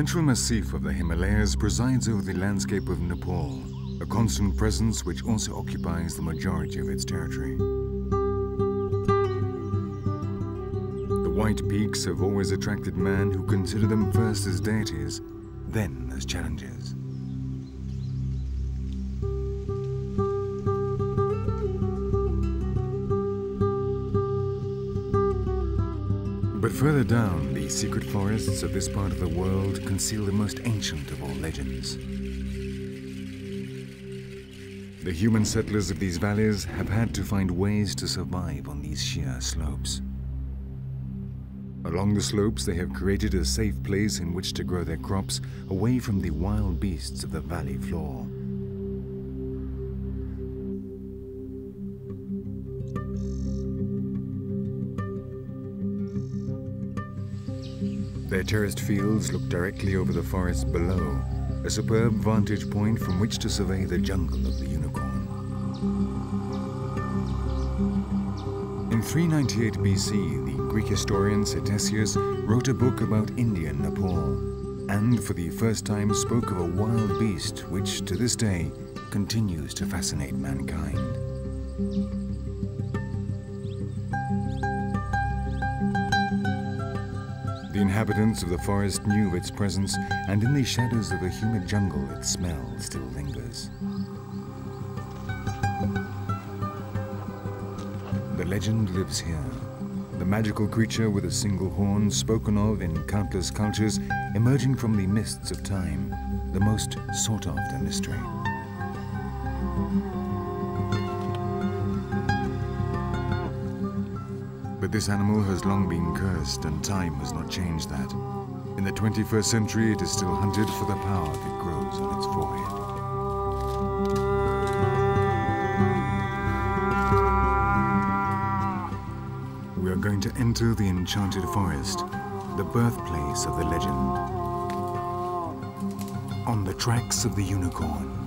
The central massif of the Himalayas presides over the landscape of Nepal, a constant presence which also occupies the majority of its territory. The white peaks have always attracted man who consider them first as deities, then as challenges. But further down, secret forests of this part of the world conceal the most ancient of all legends. The human settlers of these valleys have had to find ways to survive on these sheer slopes. Along the slopes, they have created a safe place in which to grow their crops away from the wild beasts of the valley floor. Their terraced fields look directly over the forest below, a superb vantage point from which to survey the jungle of the unicorn. In 398 BC, the Greek historian Ctesias wrote a book about Indian Nepal, and for the first time spoke of a wild beast which, to this day, continues to fascinate mankind. Inhabitants of the forest knew of its presence, and in the shadows of the humid jungle, its smell still lingers. The legend lives here. The magical creature with a single horn, spoken of in countless cultures, emerging from the mists of time, the most sought after mystery. But this animal has long been cursed, and time has not changed that. In the 21st century, it is still hunted for the power that grows on its forehead. We are going to enter the enchanted forest, the birthplace of the legend. On the tracks of the unicorn.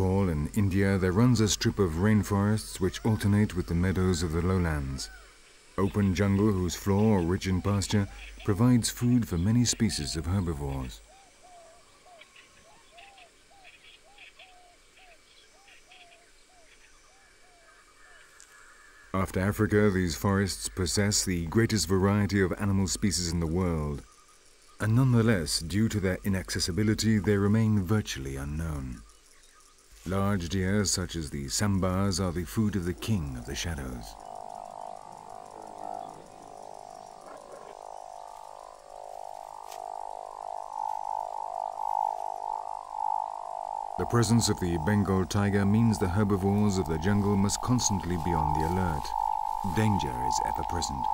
Nepal and India, there runs a strip of rainforests which alternate with the meadows of the lowlands. Open jungle whose floor, rich in pasture, provides food for many species of herbivores. After Africa, these forests possess the greatest variety of animal species in the world. And nonetheless, due to their inaccessibility, they remain virtually unknown. Large deer such as the sambars are the food of the king of the shadows. The presence of the Bengal tiger means the herbivores of the jungle must constantly be on the alert. Danger is ever present.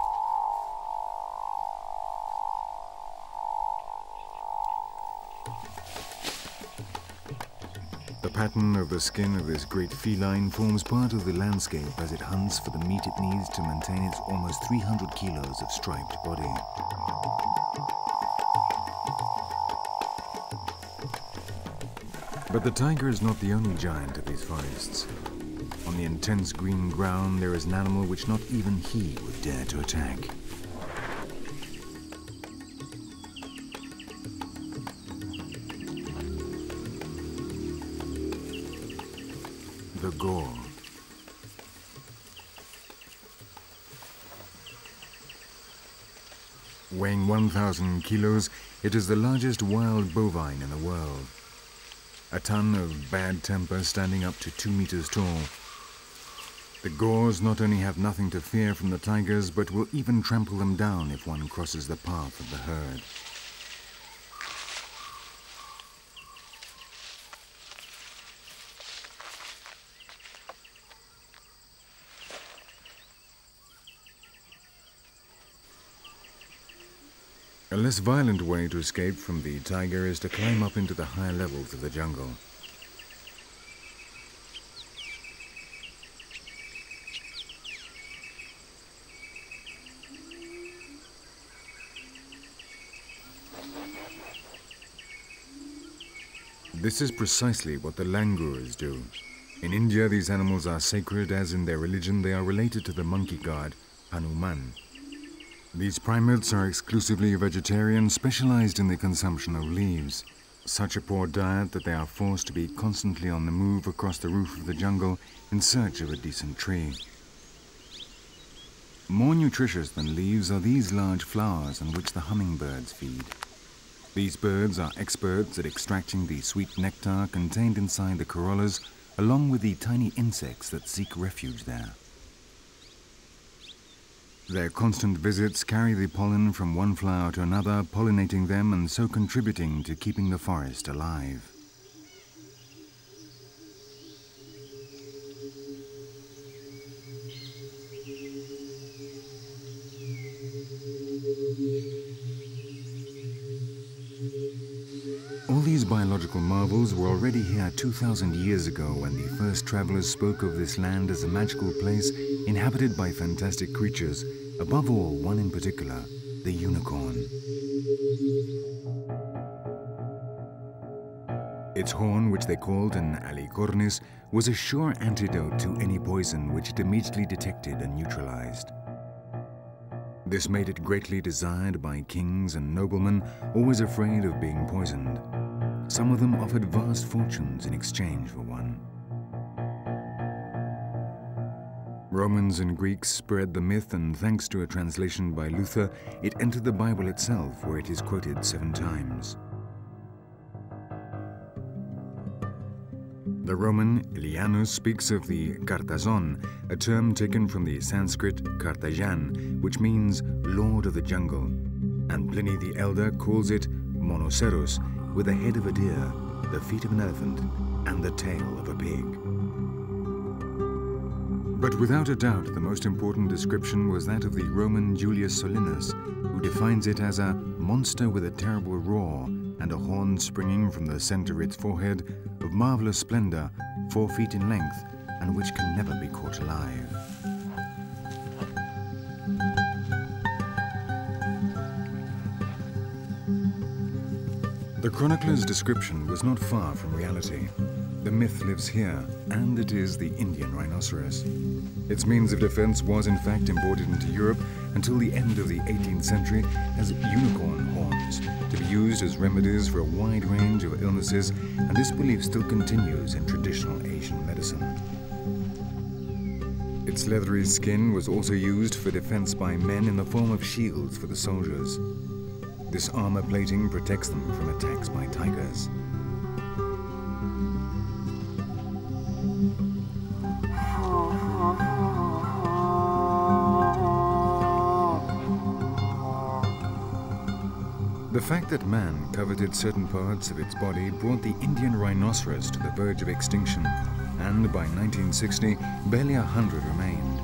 Pattern of the skin of this great feline forms part of the landscape as it hunts for the meat it needs to maintain its almost 300 kilos of striped body. But the tiger is not the only giant of these forests. On the intense green ground, there is an animal which not even he would dare to attack. 2,000 kilos, it is the largest wild bovine in the world. A ton of bad temper standing up to two meters tall. The gaurs not only have nothing to fear from the tigers, but will even trample them down if one crosses the path of the herd. A less violent way to escape from the tiger is to climb up into the higher levels of the jungle. This is precisely what the langurs do. In India, these animals are sacred as in their religion they are related to the monkey god, Hanuman. These primates are exclusively vegetarian, specialized in the consumption of leaves. Such a poor diet that they are forced to be constantly on the move across the roof of the jungle in search of a decent tree. More nutritious than leaves are these large flowers on which the hummingbirds feed. These birds are experts at extracting the sweet nectar contained inside the corollas, along with the tiny insects that seek refuge there. Their constant visits carry the pollen from one flower to another, pollinating them and so contributing to keeping the forest alive. All these biological marvels were already here 2,000 years ago when the first travelers spoke of this land as a magical place inhabited by fantastic creatures, above all one in particular, the unicorn. Its horn, which they called an alicornis, was a sure antidote to any poison which it immediately detected and neutralized. This made it greatly desired by kings and noblemen, always afraid of being poisoned. Some of them offered vast fortunes in exchange for Romans and Greeks spread the myth and thanks to a translation by Luther, it entered the Bible itself where it is quoted seven times. The Roman Aelianus speaks of the Cartazon, a term taken from the Sanskrit Kartajan, which means Lord of the Jungle, and Pliny the Elder calls it Monoceros, with the head of a deer, the feet of an elephant, and the tail of a pig. But without a doubt, the most important description was that of the Roman Julius Solinus, who defines it as a monster with a terrible roar and a horn springing from the center of its forehead of marvelous splendor, four feet in length, and which can never be caught alive. The chronicler's description was not far from reality. The myth lives here, and it is the Indian rhinoceros. Its means of defense was in fact imported into Europe until the end of the 18th century as unicorn horns, to be used as remedies for a wide range of illnesses, and this belief still continues in traditional Asian medicine. Its leathery skin was also used for defense by men in the form of shields for the soldiers. This armor plating protects them from attacks by tigers. Fact that man coveted certain parts of its body brought the Indian rhinoceros to the verge of extinction, and by 1960, barely a hundred remained.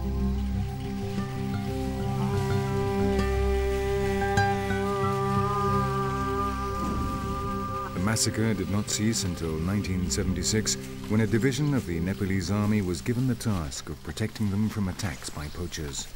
The massacre did not cease until 1976, when a division of the Nepalese army was given the task of protecting them from attacks by poachers.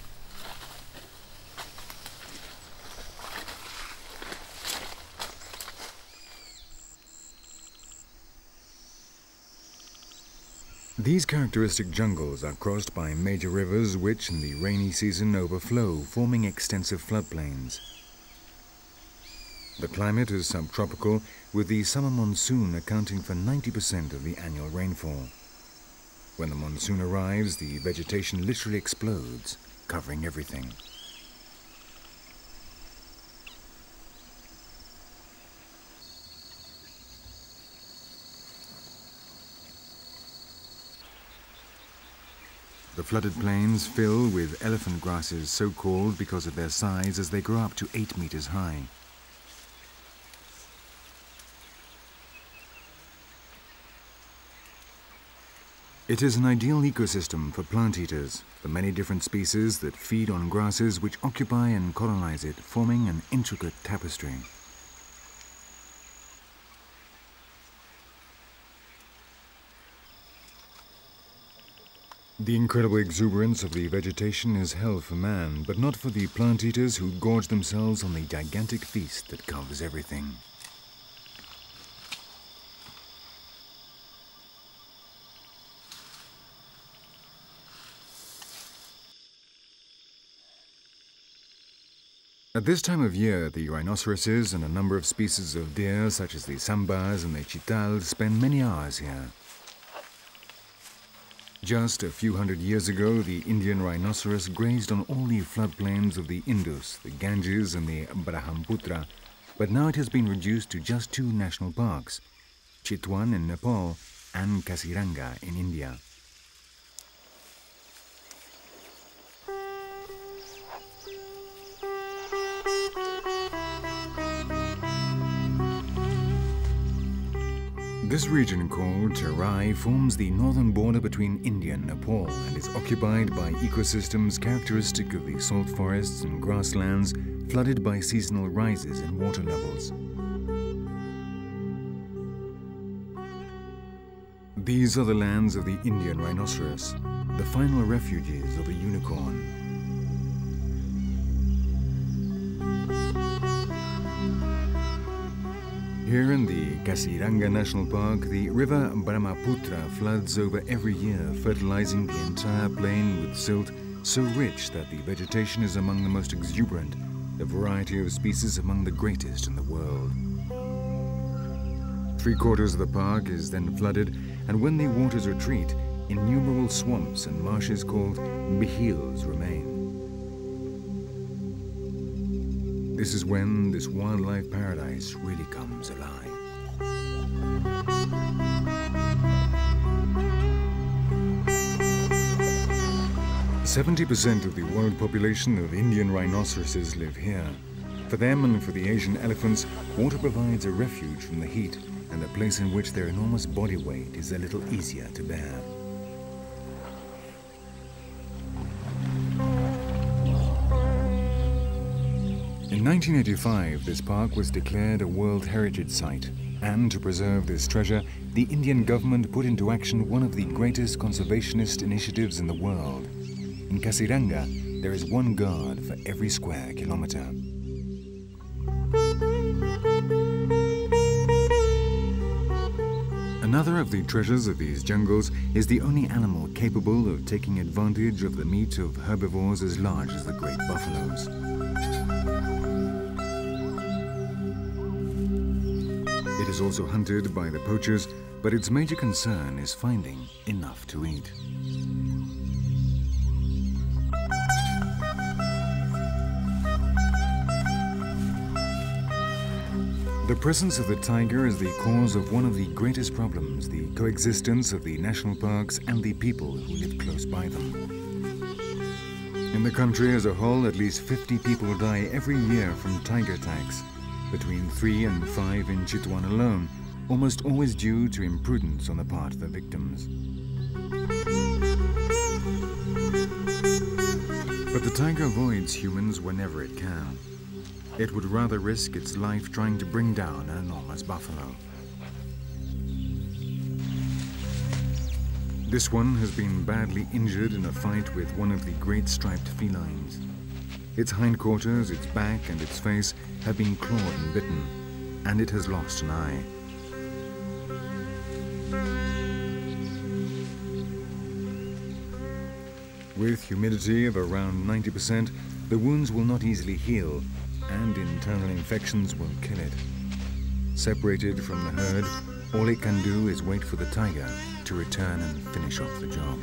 These characteristic jungles are crossed by major rivers which, in the rainy season, overflow, forming extensive floodplains. The climate is subtropical, with the summer monsoon accounting for 90% of the annual rainfall. When the monsoon arrives, the vegetation literally explodes, covering everything. Flooded plains fill with elephant grasses so called because of their size as they grow up to 8 meters high. It is an ideal ecosystem for plant eaters, the many different species that feed on grasses which occupy and colonize it, forming an intricate tapestry. The incredible exuberance of the vegetation is hell for man, but not for the plant eaters who gorge themselves on the gigantic feast that covers everything. At this time of year, the rhinoceroses and a number of species of deer, such as the sambars and the chital, spend many hours here. Just a few hundred years ago, the Indian rhinoceros grazed on all the floodplains of the Indus, the Ganges and the Brahmaputra, but now it has been reduced to just two national parks, Chitwan in Nepal and Kaziranga in India. This region called Terai forms the northern border between India and Nepal and is occupied by ecosystems characteristic of the sal forests and grasslands flooded by seasonal rises in water levels. These are the lands of the Indian rhinoceros, the final refuges of the unicorn. Here in the Kaziranga National Park, the river Brahmaputra floods over every year, fertilizing the entire plain with silt so rich that the vegetation is among the most exuberant, the variety of species among the greatest in the world. Three quarters of the park is then flooded, and when the waters retreat, innumerable swamps and marshes called bihils remain. This is when this wildlife paradise really comes alive. Seventy percent of the world population of Indian rhinoceroses live here. For them and for the Asian elephants, water provides a refuge from the heat and a place in which their enormous body weight is a little easier to bear. 1985, this park was declared a World Heritage Site, and to preserve this treasure, the Indian government put into action one of the greatest conservationist initiatives in the world. In Kaziranga, there is one guard for every square kilometer. Another of the treasures of these jungles is the only animal capable of taking advantage of the meat of herbivores as large as the great buffaloes. It is also hunted by the poachers, but its major concern is finding enough to eat. The presence of the tiger is the cause of one of the greatest problems, the coexistence of the national parks and the people who live close by them. In the country as a whole, at least 50 people die every year from tiger attacks between 3 and 5 in Chitwan alone, almost always due to imprudence on the part of the victims. But the tiger avoids humans whenever it can. It would rather risk its life trying to bring down an enormous buffalo. This one has been badly injured in a fight with one of the great striped felines. Its hindquarters, its back and its face have been clawed and bitten, and it has lost an eye. With humidity of around 90%, the wounds will not easily heal, and internal infections will kill it. Separated from the herd, all it can do is wait for the tiger to return and finish off the job.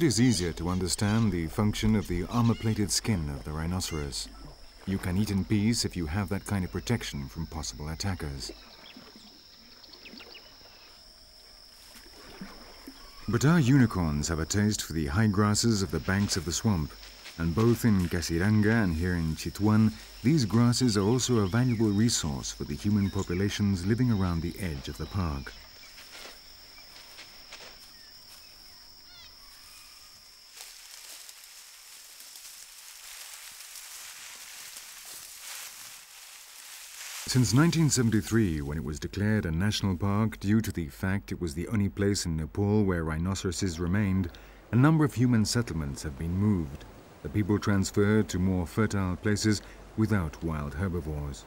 It is easier to understand the function of the armor-plated skin of the rhinoceros. You can eat in peace if you have that kind of protection from possible attackers. But our unicorns have a taste for the high grasses of the banks of the swamp, and both in Kaziranga and here in Chitwan, these grasses are also a valuable resource for the human populations living around the edge of the park. Since 1973, when it was declared a national park due to the fact it was the only place in Nepal where rhinoceroses remained, a number of human settlements have been moved. The people transferred to more fertile places without wild herbivores.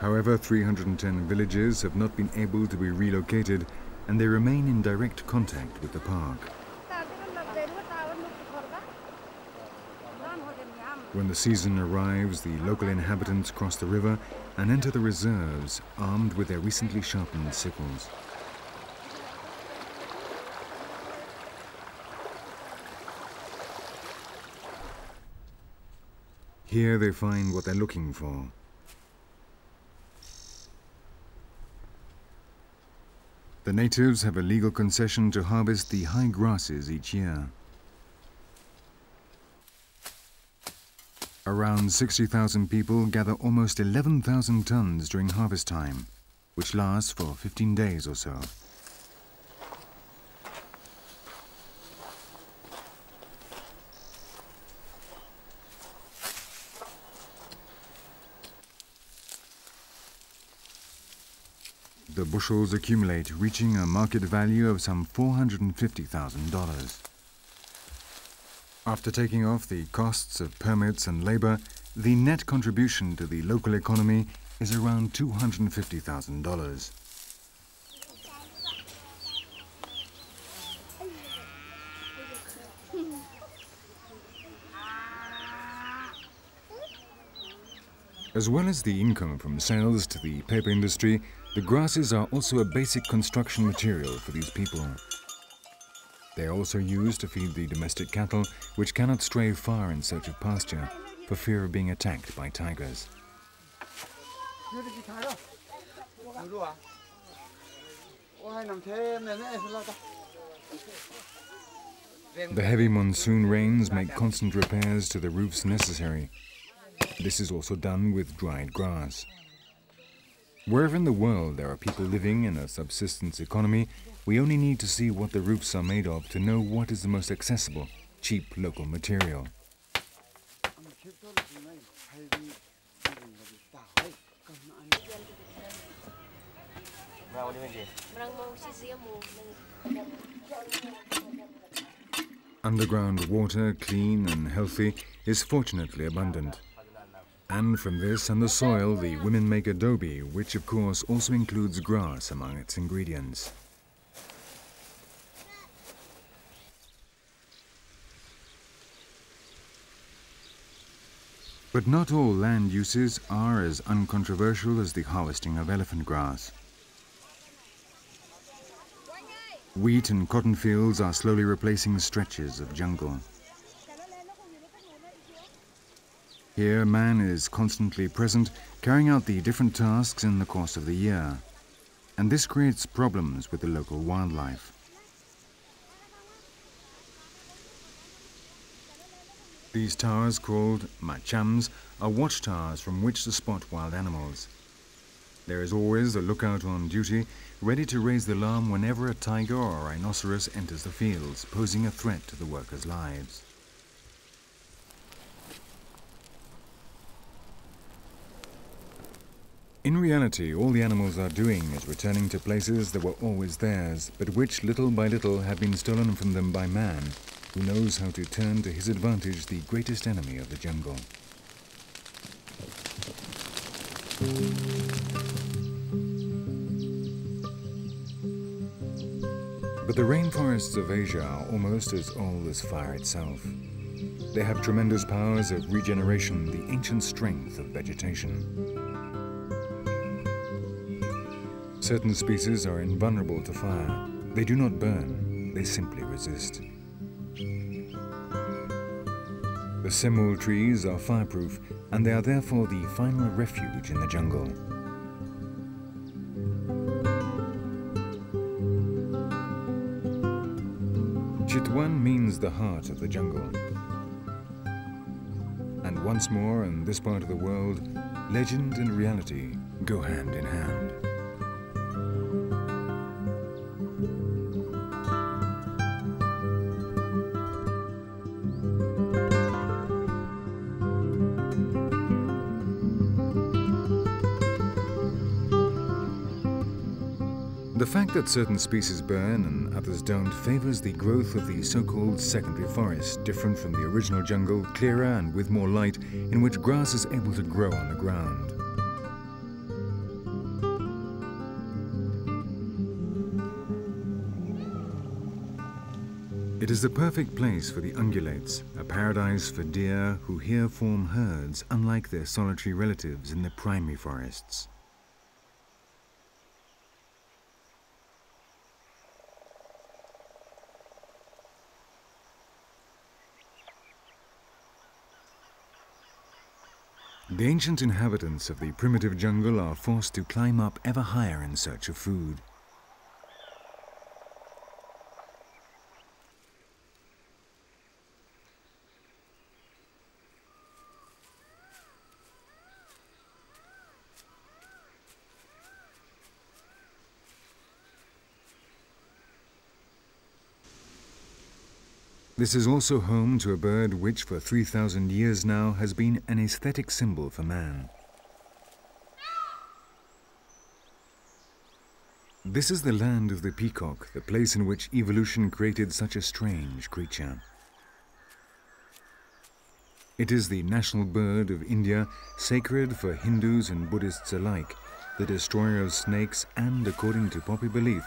However, 310 villages have not been able to be relocated and they remain in direct contact with the park. When the season arrives, the local inhabitants cross the river and enter the reserves armed with their recently sharpened sickles. Here they find what they're looking for. The natives have a legal concession to harvest the high grasses each year. Around 60,000 people gather almost 11,000 tons during harvest time, which lasts for 15 days or so. The bushels accumulate, reaching a market value of some $450,000. After taking off the costs of permits and labor, the net contribution to the local economy is around $250,000. As well as the income from sales to the paper industry, the grasses are also a basic construction material for these people. They are also used to feed the domestic cattle, which cannot stray far in search of pasture for fear of being attacked by tigers. The heavy monsoon rains make constant repairs to the roofs necessary. This is also done with dried grass. Wherever in the world there are people living in a subsistence economy, we only need to see what the roofs are made of to know what is the most accessible, cheap local material. Underground water, clean and healthy, is fortunately abundant. And from this and the soil, the women make adobe, which of course also includes grass among its ingredients. But not all land uses are as uncontroversial as the harvesting of elephant grass. Wheat and cotton fields are slowly replacing stretches of jungle. Here, man is constantly present, carrying out the different tasks in the course of the year. And this creates problems with the local wildlife. These towers, called machams, are watchtowers from which to spot wild animals. There is always a lookout on duty, ready to raise the alarm whenever a tiger or rhinoceros enters the fields, posing a threat to the workers' lives. In reality, all the animals are doing is returning to places that were always theirs, but which little by little have been stolen from them by man, who knows how to turn to his advantage the greatest enemy of the jungle. But the rainforests of Asia are almost as old as fire itself. They have tremendous powers of regeneration, the ancient strength of vegetation. Certain species are invulnerable to fire. They do not burn, they simply resist. The simul trees are fireproof and they are therefore the final refuge in the jungle. Chitwan means the heart of the jungle. And once more, in this part of the world, legend and reality go hand in hand. The fact that certain species burn and others don't favors the growth of the so-called secondary forest, different from the original jungle, clearer and with more light, in which grass is able to grow on the ground. It is the perfect place for the ungulates, a paradise for deer who here form herds unlike their solitary relatives in the primary forests. The ancient inhabitants of the primitive jungle are forced to climb up ever higher in search of food. This is also home to a bird which for 3,000 years now has been an aesthetic symbol for man. This is the land of the peacock, the place in which evolution created such a strange creature. It is the national bird of India, sacred for Hindus and Buddhists alike, the destroyer of snakes and, according to popular belief,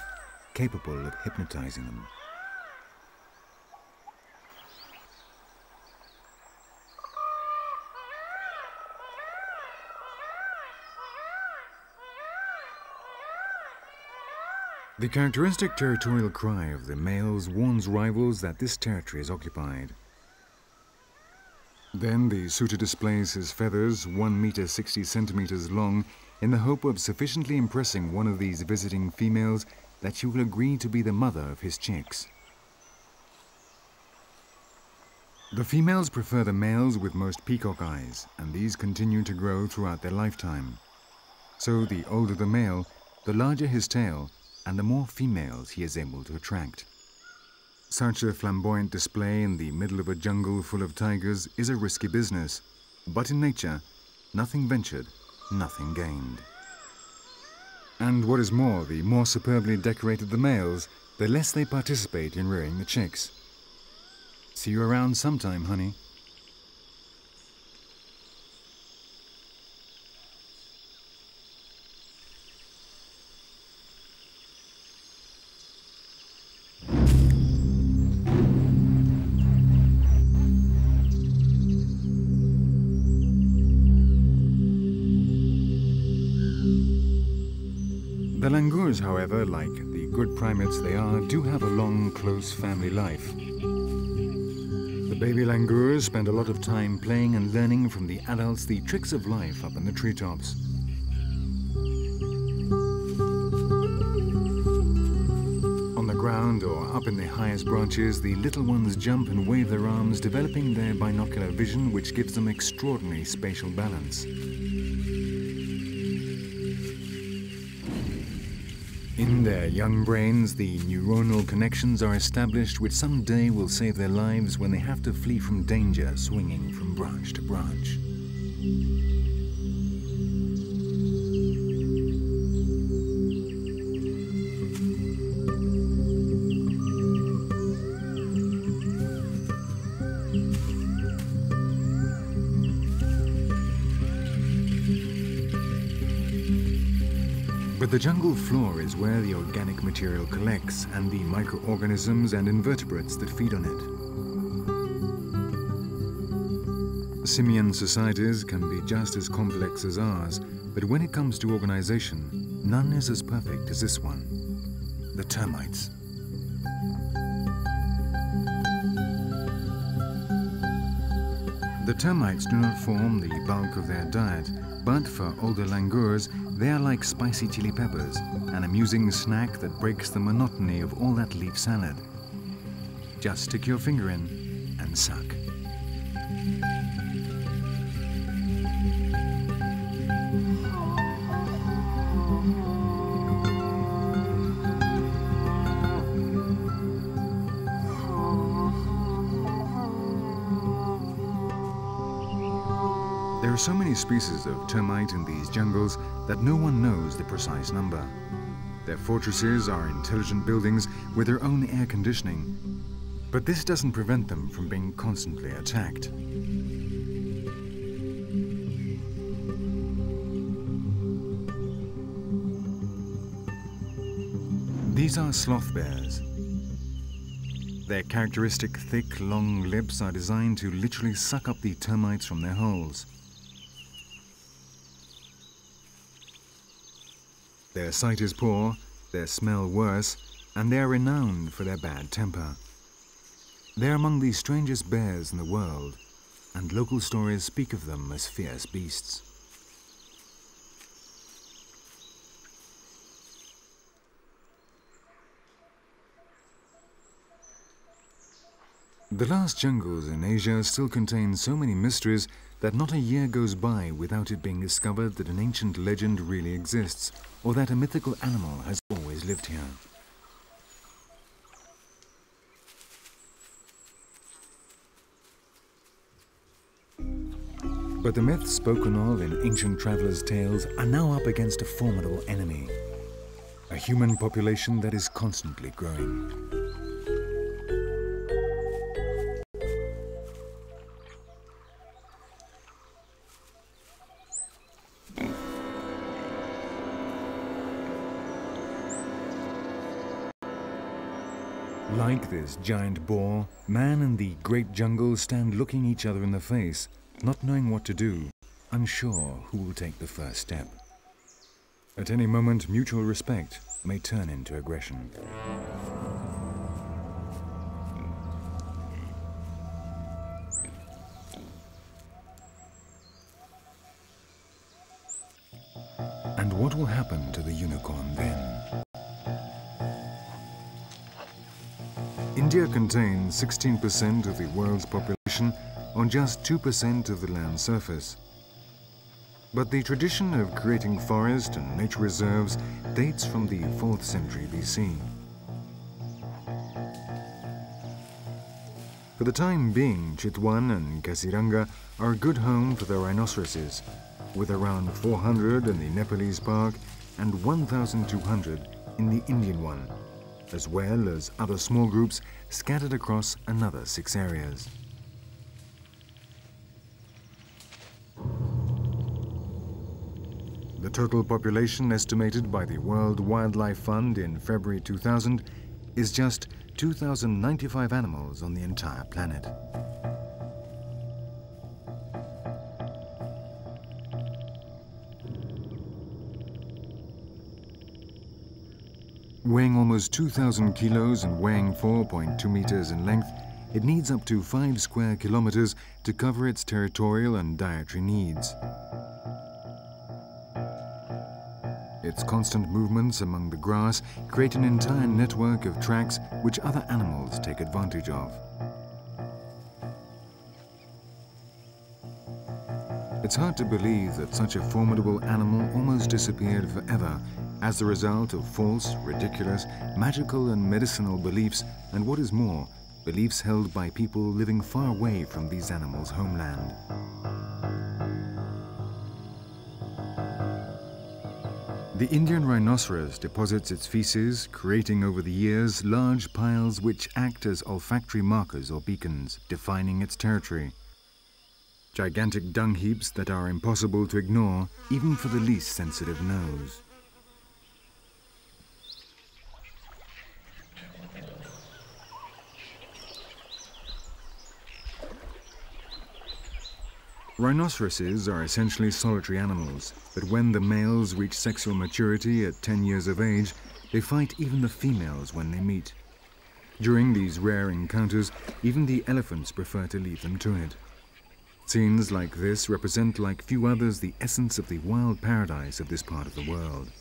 capable of hypnotizing them. The characteristic territorial cry of the males warns rivals that this territory is occupied. Then the suitor displays his feathers, 1 meter 60 centimeters long, in the hope of sufficiently impressing one of these visiting females that she will agree to be the mother of his chicks. The females prefer the males with most peacock eyes, and these continue to grow throughout their lifetime. So the older the male, the larger his tail, and the more females he is able to attract. Such a flamboyant display in the middle of a jungle full of tigers is a risky business, but in nature, nothing ventured, nothing gained. And what is more, the more superbly decorated the males, the less they participate in rearing the chicks. See you around sometime, honey. Close family life. The baby langurs spend a lot of time playing and learning from the adults the tricks of life up in the treetops. On the ground or up in the highest branches, the little ones jump and wave their arms, developing their binocular vision, which gives them extraordinary spatial balance. In their young brains, the neuronal connections are established which someday will save their lives when they have to flee from danger swinging from branch to branch. The jungle floor is where the organic material collects and the microorganisms and invertebrates that feed on it. Simian societies can be just as complex as ours, but when it comes to organization, none is as perfect as this one the termites. The termites do not form the bulk of their diet, but for older langurs, they are like spicy chili peppers, an amusing snack that breaks the monotony of all that leaf salad. Just stick your finger in and suck. There are so many species of termite in these jungles that no one knows the precise number. Their fortresses are intelligent buildings with their own air conditioning. But this doesn't prevent them from being constantly attacked. These are sloth bears. Their characteristic thick, long lips are designed to literally suck up the termites from their holes. Their sight is poor, their smell worse, and they are renowned for their bad temper. They're among the strangest bears in the world, and local stories speak of them as fierce beasts. The last jungles in Asia still contain so many mysteries that not a year goes by without it being discovered that an ancient legend really exists, or that a mythical animal has always lived here. But the myths spoken of in ancient travelers' tales are now up against a formidable enemy, a human population that is constantly growing. Like this giant boar, man and the great jungle stand looking each other in the face, not knowing what to do, unsure who will take the first step. At any moment, mutual respect may turn into aggression. And what will happen to the unicorn then? India contains 16% of the world's population on just 2% of the land surface. But the tradition of creating forest and nature reserves dates from the 4th century BC. For the time being, Chitwan and Kaziranga are a good home for the rhinoceroses, with around 400 in the Nepalese park and 1,200 in the Indian one as well as other small groups scattered across another six areas. The total population estimated by the World Wildlife Fund in February 2000 is just 2,095 animals on the entire planet. Weighing almost 2,000 kilos and weighing 4.2 meters in length, it needs up to 5 square kilometers to cover its territorial and dietary needs. Its constant movements among the grass create an entire network of tracks which other animals take advantage of. It's hard to believe that such a formidable animal almost disappeared forever as the result of false, ridiculous, magical and medicinal beliefs and what is more, beliefs held by people living far away from these animals' homeland. The Indian rhinoceros deposits its feces, creating over the years large piles which act as olfactory markers or beacons, defining its territory. Gigantic dung heaps that are impossible to ignore, even for the least sensitive nose. Rhinoceroses are essentially solitary animals, but when the males reach sexual maturity at 10 years of age, they fight even the females when they meet. During these rare encounters, even the elephants prefer to leave them to it. Scenes like this represent like few others the essence of the wild paradise of this part of the world.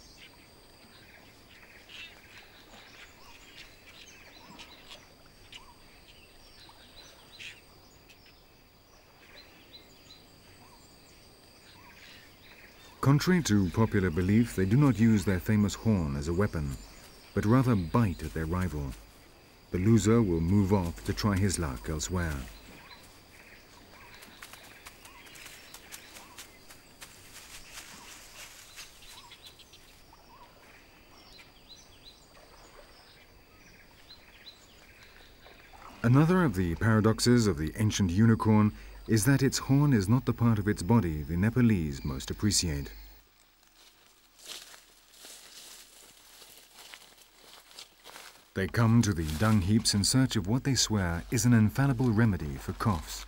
Contrary to popular belief, they do not use their famous horn as a weapon, but rather bite at their rival. The loser will move off to try his luck elsewhere. Another of the paradoxes of the ancient unicorn is that its horn is not the part of its body the Nepalese most appreciate. They come to the dung heaps in search of what they swear is an infallible remedy for coughs.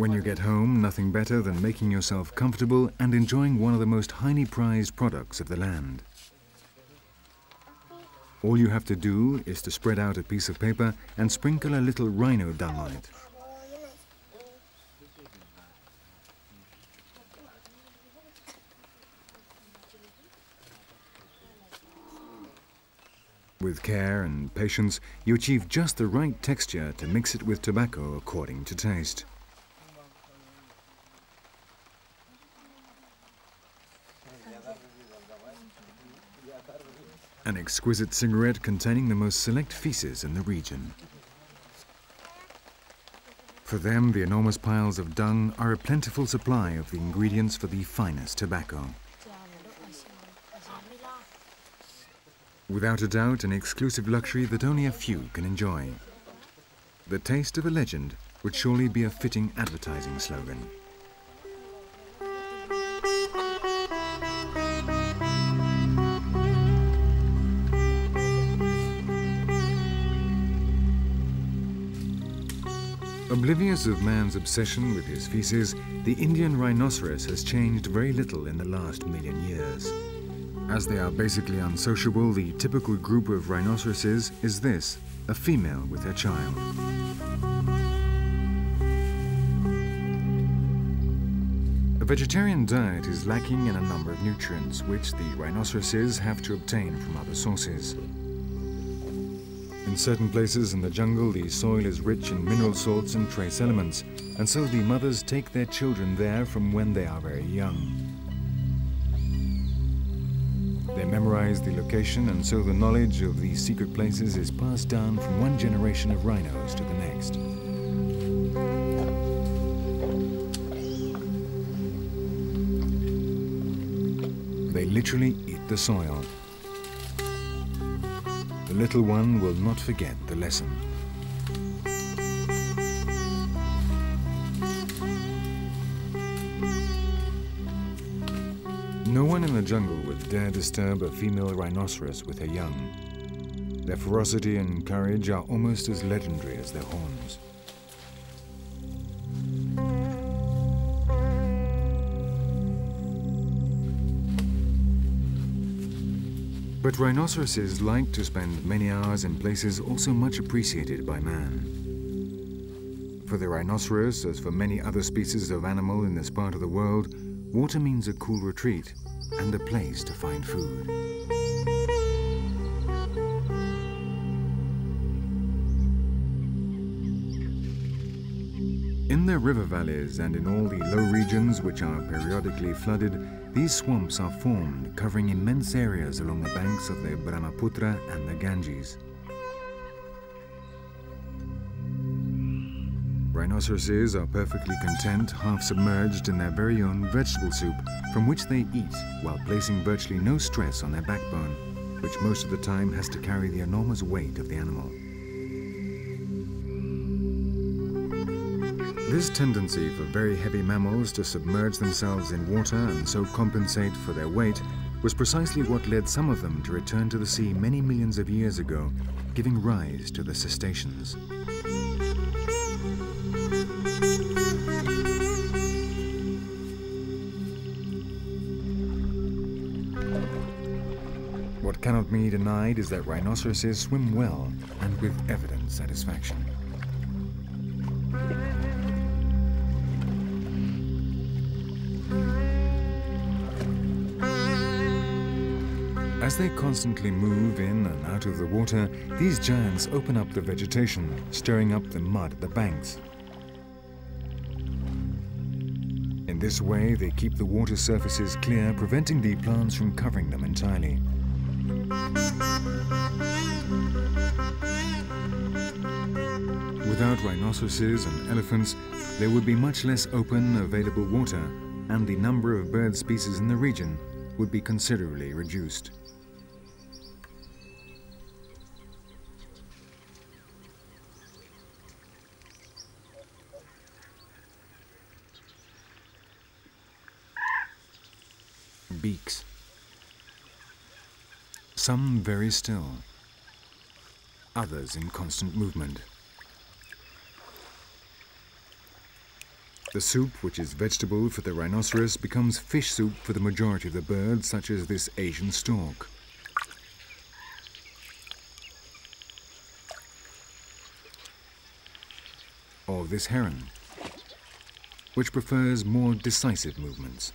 When you get home, nothing better than making yourself comfortable and enjoying one of the most highly prized products of the land. All you have to do is to spread out a piece of paper and sprinkle a little rhino dung on it. With care and patience, you achieve just the right texture to mix it with tobacco according to taste. An exquisite cigarette containing the most select feces in the region. For them, the enormous piles of dung are a plentiful supply of the ingredients for the finest tobacco. Without a doubt, an exclusive luxury that only a few can enjoy. The taste of a legend would surely be a fitting advertising slogan. Oblivious of man's obsession with his feces, the Indian rhinoceros has changed very little in the last million years. As they are basically unsociable, the typical group of rhinoceroses is this, a female with her child. A vegetarian diet is lacking in a number of nutrients, which the rhinoceroses have to obtain from other sources. In certain places in the jungle, the soil is rich in mineral salts and trace elements, and so the mothers take their children there from when they are very young. They memorize the location, and so the knowledge of these secret places is passed down from one generation of rhinos to the next. They literally eat the soil. The little one will not forget the lesson. No one in the jungle would dare disturb a female rhinoceros with her young. Their ferocity and courage are almost as legendary as their horns. But rhinoceroses like to spend many hours in places also much appreciated by man. For the rhinoceros, as for many other species of animal in this part of the world, water means a cool retreat and a place to find food. In the river valleys and in all the low regions which are periodically flooded, these swamps are formed, covering immense areas along the banks of the Brahmaputra and the Ganges. Rhinoceroses are perfectly content, half submerged in their very own vegetable soup, from which they eat while placing virtually no stress on their backbone, which most of the time has to carry the enormous weight of the animal. This tendency for very heavy mammals to submerge themselves in water and so compensate for their weight was precisely what led some of them to return to the sea many millions of years ago, giving rise to the cetaceans. What cannot be denied is that rhinoceroses swim well and with evident satisfaction. As they constantly move in and out of the water, these giants open up the vegetation, stirring up the mud at the banks. In this way, they keep the water surfaces clear, preventing the plants from covering them entirely. Without rhinoceroses and elephants, there would be much less open, available water, and the number of bird species in the region would be considerably reduced. Some very still, others in constant movement. The soup, which is vegetable for the rhinoceros, becomes fish soup for the majority of the birds, such as this Asian stork. Or this heron, which prefers more decisive movements.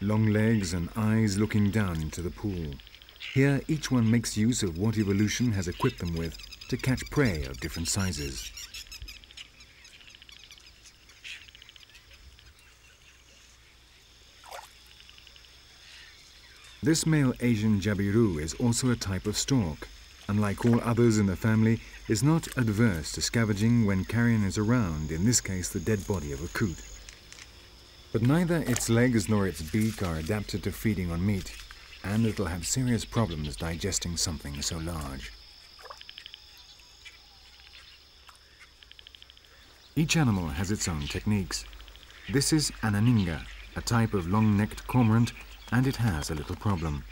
Long legs and eyes looking down into the pool. Here, each one makes use of what evolution has equipped them with to catch prey of different sizes. This male Asian jabiru is also a type of stork. Unlike all others in the family, is not adverse to scavenging when carrion is around, in this case the dead body of a coot. But neither its legs nor its beak are adapted to feeding on meat, and it'll have serious problems digesting something so large. Each animal has its own techniques. This is an anhinga, a type of long-necked cormorant, and it has a little problem.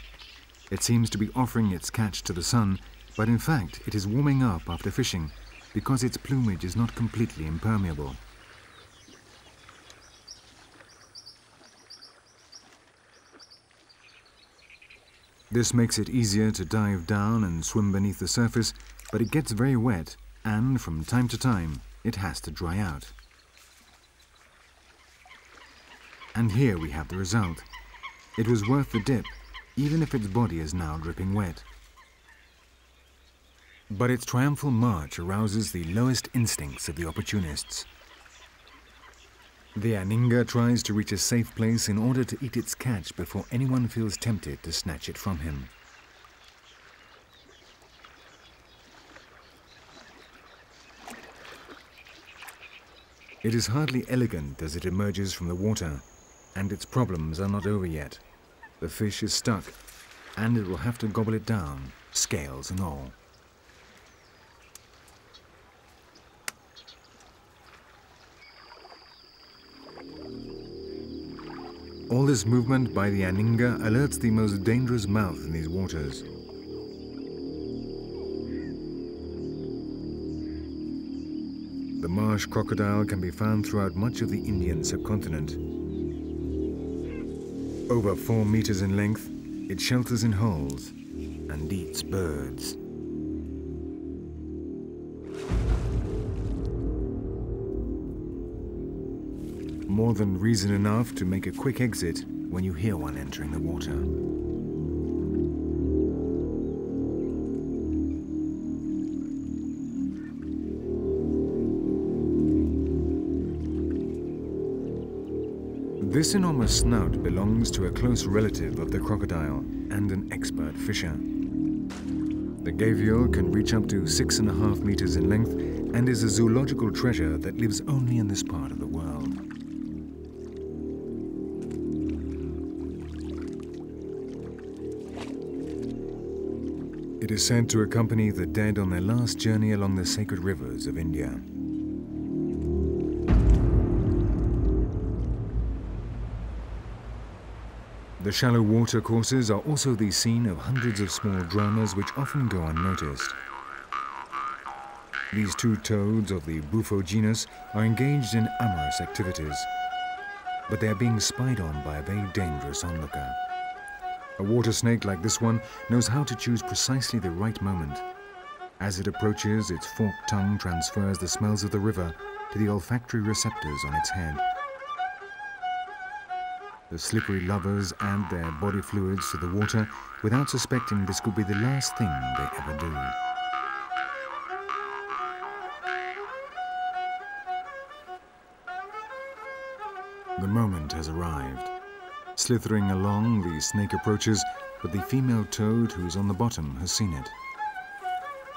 It seems to be offering its catch to the sun, but in fact it is warming up after fishing because its plumage is not completely impermeable. This makes it easier to dive down and swim beneath the surface, but it gets very wet and from time to time it has to dry out. And here we have the result. It was worth the dip, even if its body is now dripping wet. But its triumphal march arouses the lowest instincts of the opportunists. The Anhinga tries to reach a safe place in order to eat its catch before anyone feels tempted to snatch it from him. It is hardly elegant as it emerges from the water, and its problems are not over yet. The fish is stuck, and it will have to gobble it down, scales and all. All this movement by the Anhinga alerts the most dangerous mouth in these waters. The marsh crocodile can be found throughout much of the Indian subcontinent. Over four meters in length, it shelters in holes and eats birds. More than reason enough to make a quick exit when you hear one entering the water. This enormous snout belongs to a close relative of the crocodile and an expert fisher. The gavial can reach up to six and a half meters in length and is a zoological treasure that lives only in this part of the is said to accompany the dead on their last journey along the sacred rivers of India. The shallow water courses are also the scene of hundreds of small dramas which often go unnoticed. These two toads of the Bufo genus are engaged in amorous activities, but they are being spied on by a very dangerous onlooker. A water snake like this one knows how to choose precisely the right moment. As it approaches, its forked tongue transfers the smells of the river to the olfactory receptors on its head. The slippery lovers add their body fluids to the water without suspecting this could be the last thing they ever do. The moment has arrived. Slithering along, the snake approaches, but the female toad who is on the bottom has seen it.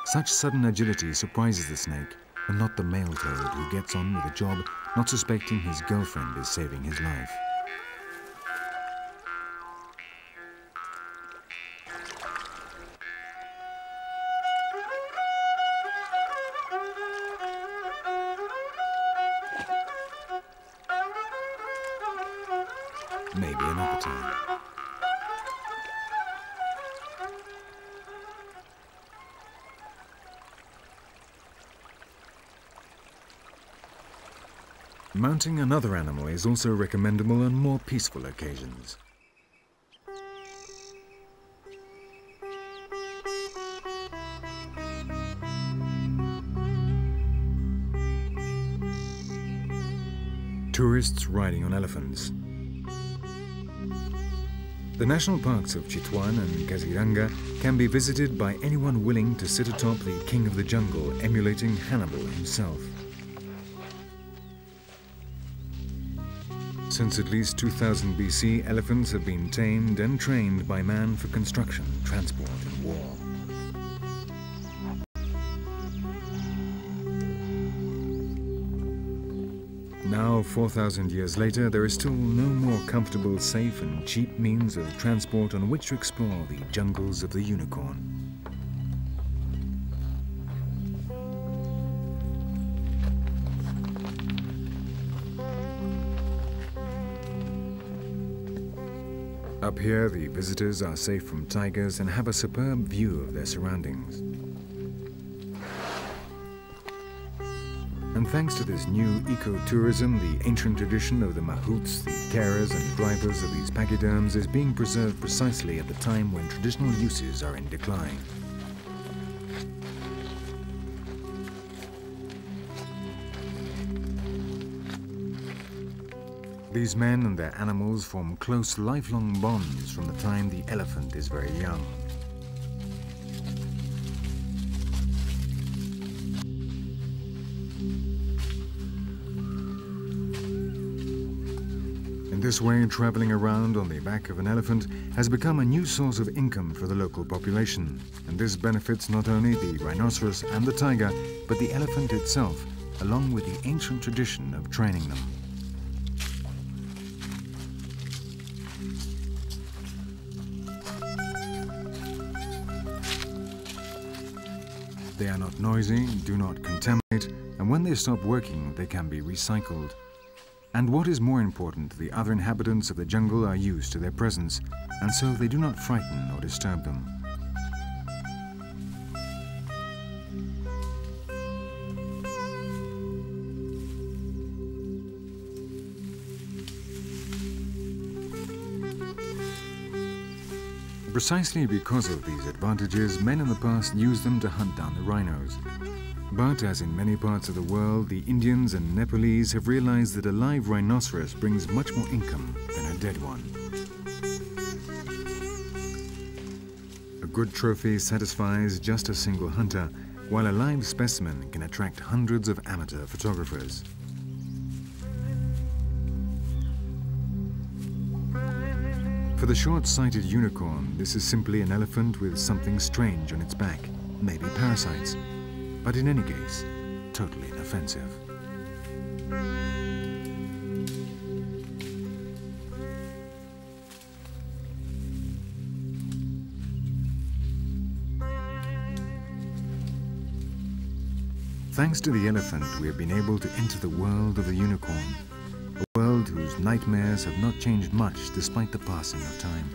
Such sudden agility surprises the snake, and not the male toad who gets on with the job, not suspecting his girlfriend is saving his life. Mounting another animal is also recommendable on more peaceful occasions. Tourists riding on elephants. The national parks of Chitwan and Kaziranga can be visited by anyone willing to sit atop the king of the jungle, emulating Hannibal himself. Since at least 2000 BC, elephants have been tamed and trained by man for construction, transport and war. Now, 4,000 years later, there is still no more comfortable, safe and cheap means of transport on which to explore the jungles of the unicorn. Up here, the visitors are safe from tigers and have a superb view of their surroundings. And thanks to this new ecotourism, the ancient tradition of the mahouts, the carers and drivers of these pachyderms is being preserved precisely at the time when traditional uses are in decline. These men and their animals form close lifelong bonds from the time the elephant is very young. In this way, traveling around on the back of an elephant has become a new source of income for the local population. And this benefits not only the rhinoceros and the tiger, but the elephant itself, along with the ancient tradition of training them. They are not noisy, do not contaminate, and when they stop working, they can be recycled. And what is more important, the other inhabitants of the jungle are used to their presence, and so they do not frighten or disturb them. Precisely because of these advantages, men in the past used them to hunt down the rhinos. But as in many parts of the world, the Indians and Nepalese have realized that a live rhinoceros brings much more income than a dead one. A good trophy satisfies just a single hunter, while a live specimen can attract hundreds of amateur photographers. For the short-sighted unicorn, this is simply an elephant with something strange on its back, maybe parasites. But in any case, totally inoffensive. Thanks to the elephant, we have been able to enter the world of the unicorn, nightmares have not changed much despite the passing of time.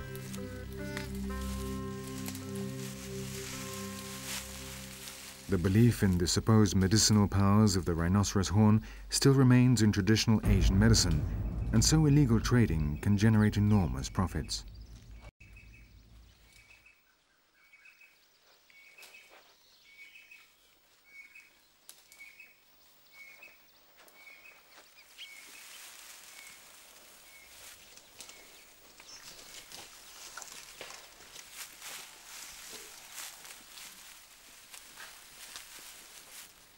The belief in the supposed medicinal powers of the rhinoceros horn still remains in traditional Asian medicine, and so illegal trading can generate enormous profits.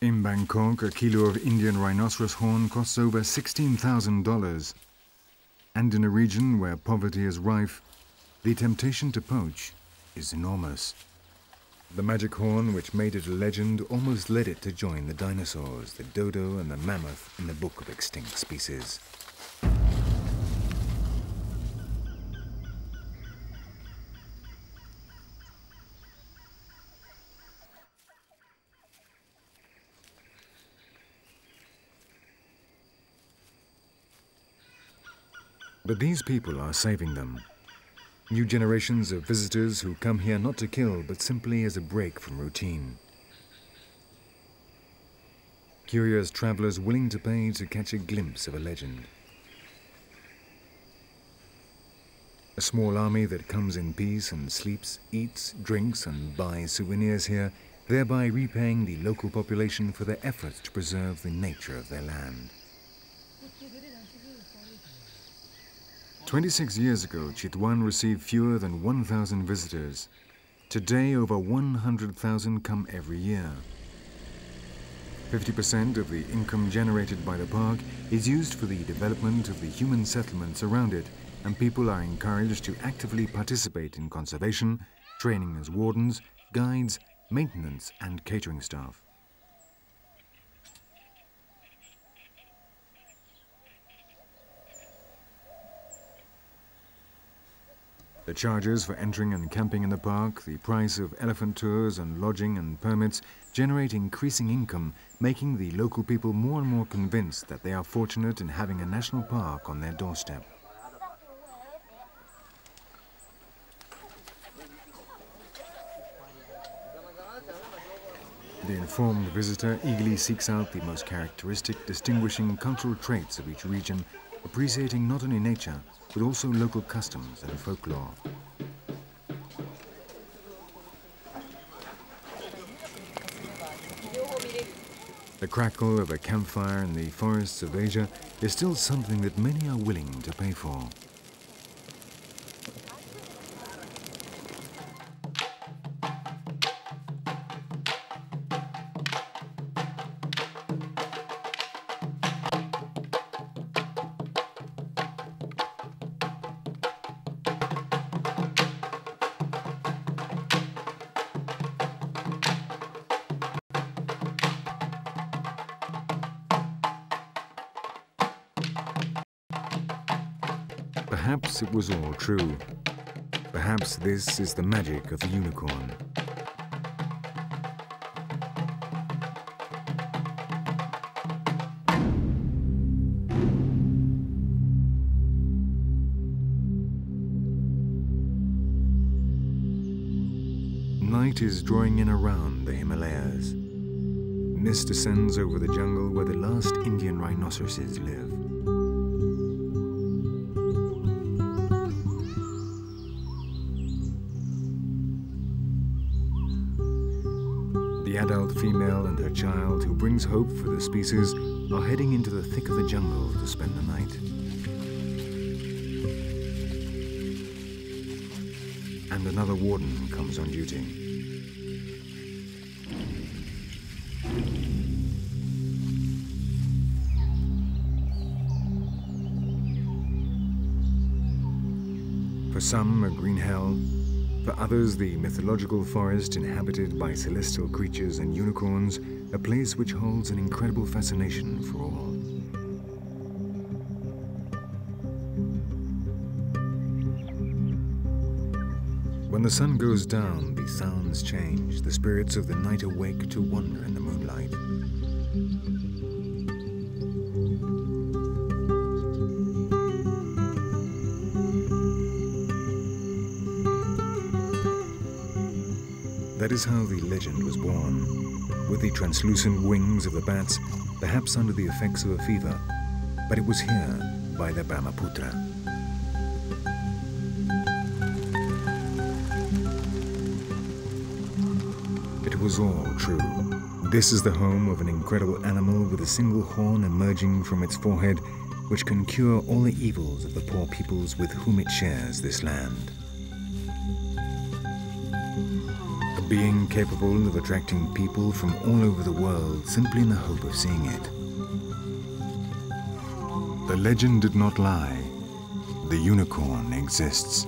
In Bangkok, a kilo of Indian rhinoceros horn costs over $16,000. And in a region where poverty is rife, the temptation to poach is enormous. The magic horn which made it a legend almost led it to join the dinosaurs, the dodo and the mammoth in the Book of Extinct Species. But these people are saving them. New generations of visitors who come here not to kill, but simply as a break from routine. Curious travelers willing to pay to catch a glimpse of a legend. A small army that comes in peace and sleeps, eats, drinks, and buys souvenirs here, thereby repaying the local population for their efforts to preserve the nature of their land. 26 years ago, Chitwan received fewer than 1,000 visitors. Today, over 100,000 come every year. 50% of the income generated by the park is used for the development of the human settlements around it, and people are encouraged to actively participate in conservation, training as wardens, guides, maintenance, and catering staff. The charges for entering and camping in the park, the price of elephant tours and lodging and permits generate increasing income, making the local people more and more convinced that they are fortunate in having a national park on their doorstep. The informed visitor eagerly seeks out the most characteristic, distinguishing cultural traits of each region, appreciating not only nature, but also local customs and folklore. The crackle of a campfire in the forests of Asia is still something that many are willing to pay for. Perhaps it was all true. Perhaps this is the magic of the unicorn. Night is drawing in around the Himalayas. Mist descends over the jungle where the last Indian rhinoceroses live. Female and her child, who brings hope for the species, are heading into the thick of the jungle to spend the night. And another warden comes on duty. For some, a green hell, for others, the mythological forest inhabited by celestial creatures and unicorns, a place which holds an incredible fascination for all. When the sun goes down, the sounds change. The spirits of the night awake to wander in the moonlight. That is how the legend was born, with the translucent wings of the bats, perhaps under the effects of a fever. But it was here, by the Brahmaputra. It was all true. This is the home of an incredible animal with a single horn emerging from its forehead, which can cure all the evils of the poor peoples with whom it shares this land. Being capable of attracting people from all over the world simply in the hope of seeing it. The legend did not lie. The unicorn exists.